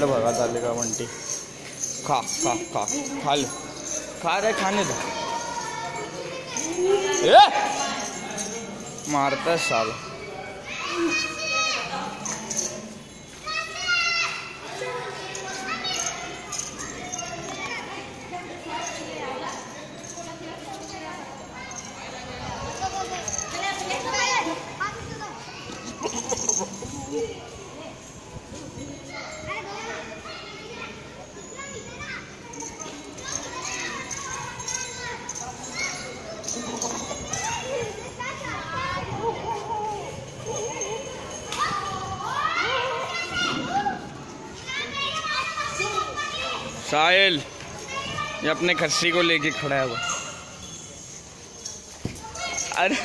पेड़ भगा डालेगा बंटी। खा खा खा खा ले। खा रहे खाने दो। मारता है साल। साहिल ये अपने खस्सी को लेके खड़ा है वो। अरे।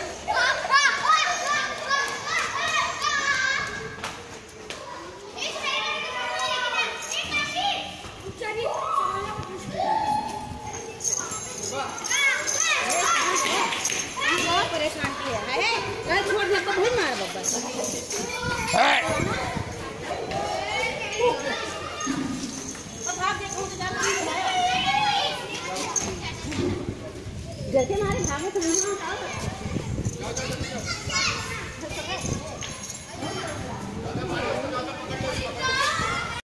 परेशान किया है। छोड़ तो बहुत मारा बाबा जैसे हमारे भागो तो नहीं